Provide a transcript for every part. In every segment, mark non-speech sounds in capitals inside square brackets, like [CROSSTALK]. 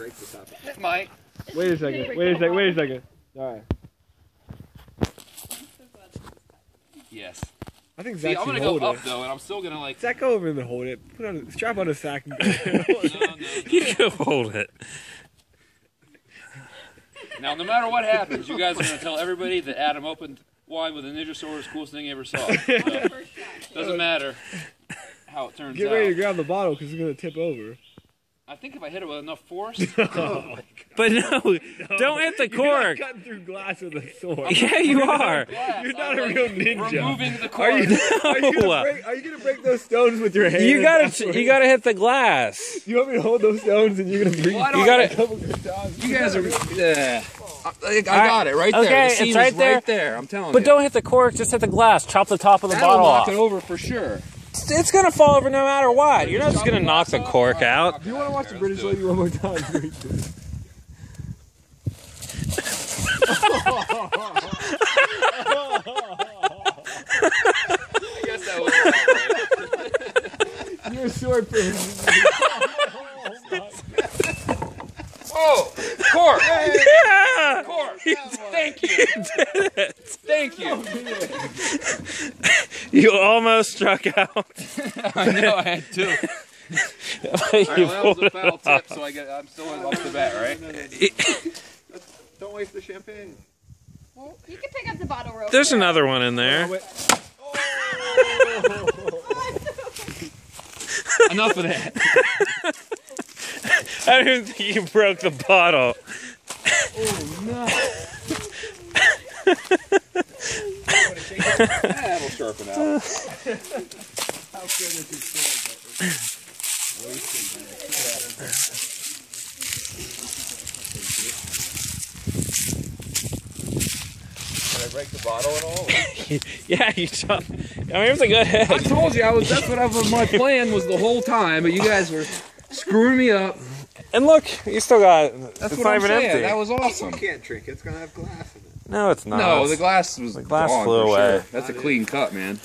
break the top. It might. Wait a second. Wait a second. Wait a second. All right. Yes. I think See, Zach I'm gonna go hold up it. though, and I'm still gonna like. Zach, go over and hold it. Put on, a- strap on a sack and go. [LAUGHS] No, no, no. You can hold it. Now, no matter what happens, you guys are gonna tell everybody that Adam opened wine with a Ninja Sword is the coolest thing he ever saw. [LAUGHS] So, doesn't matter how it turns out. Get out. ready to grab the bottle because it's gonna tip over. I think if I hit it with enough force, [LAUGHS] oh But [LAUGHS] no, don't hit the You're not cork. cutting through glass with a sword. [LAUGHS] Yeah, you are. You're not I'm, a like, real ninja. Removing the Are cork. you, are, you No. gonna break, are you gonna break those stones with your hand? You gotta, you gotta hit the glass. You want me to hold those stones and you're gonna bring Well, You don't- gotta. a couple good times? You guys are. Yeah. I, I got it right Okay, there. The it's right is right there. there. I'm telling But you. But don't hit the cork. Just hit the glass. Chop the top of the That'll bottle knock off. it over for sure. It's, it's gonna fall over no matter what. You're not just gonna knock the cork out. Do you want to watch the British lady one more time? I guess that was. You're a sword person. Oh, cork! Yeah. Cork! Thank you. Thank you. Oh, You almost struck out. [LAUGHS] I know I had two. All right, You well, that was pulled a it foul tip, so I get, I'm still off the bat, right? Don't waste the champagne. Well, you can pick up the bottle real There's quick. another one in there. Oh, oh. [LAUGHS] Enough of that. [LAUGHS] I didn't think you broke the bottle. Oh, That'll sharpen out. [LAUGHS] Did I break the bottle at all? [LAUGHS] Yeah, you shot. I mean, it was a good hit. I told you I was. That's what I was. My plan was the whole time, but you guys were screwing me up. And look, you still got. That's it's what not I'm even saying. empty. That was awesome. You can't drink it. It's gonna have glass in it. No, it's not. No, the glass was The glass gone flew for away. Sure. That's a clean cut, man.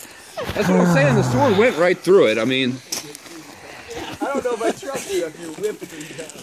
That's what I'm saying. The sword went right through it. I mean, I don't know if I trust you if you whip it.